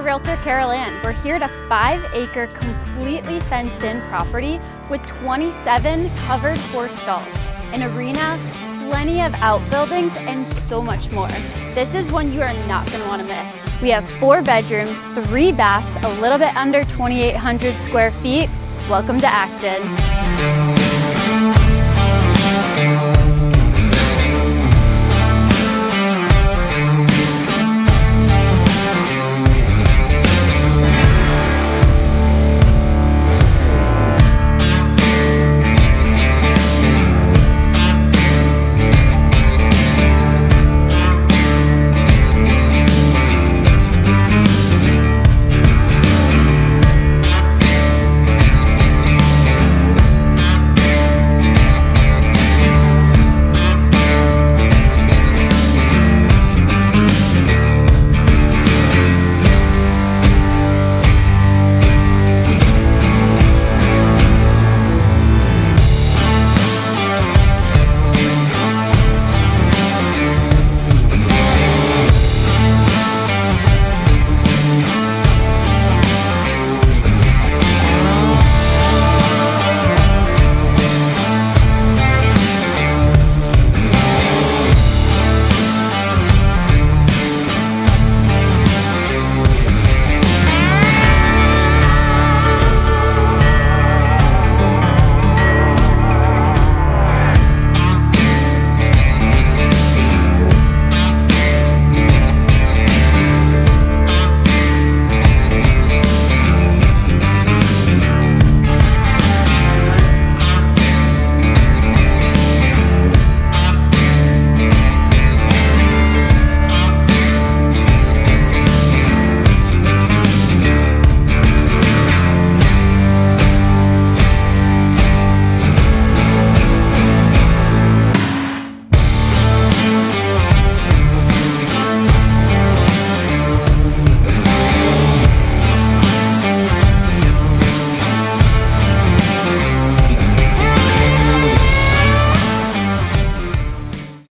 your realtor, Carolan. We're here at a five acre, completely fenced in property with 27 covered horse stalls, an arena, plenty of outbuildings, and so much more. This is one you are not gonna wanna miss. We have four bedrooms, three baths, a little bit under 2,800 square feet. Welcome to Acton.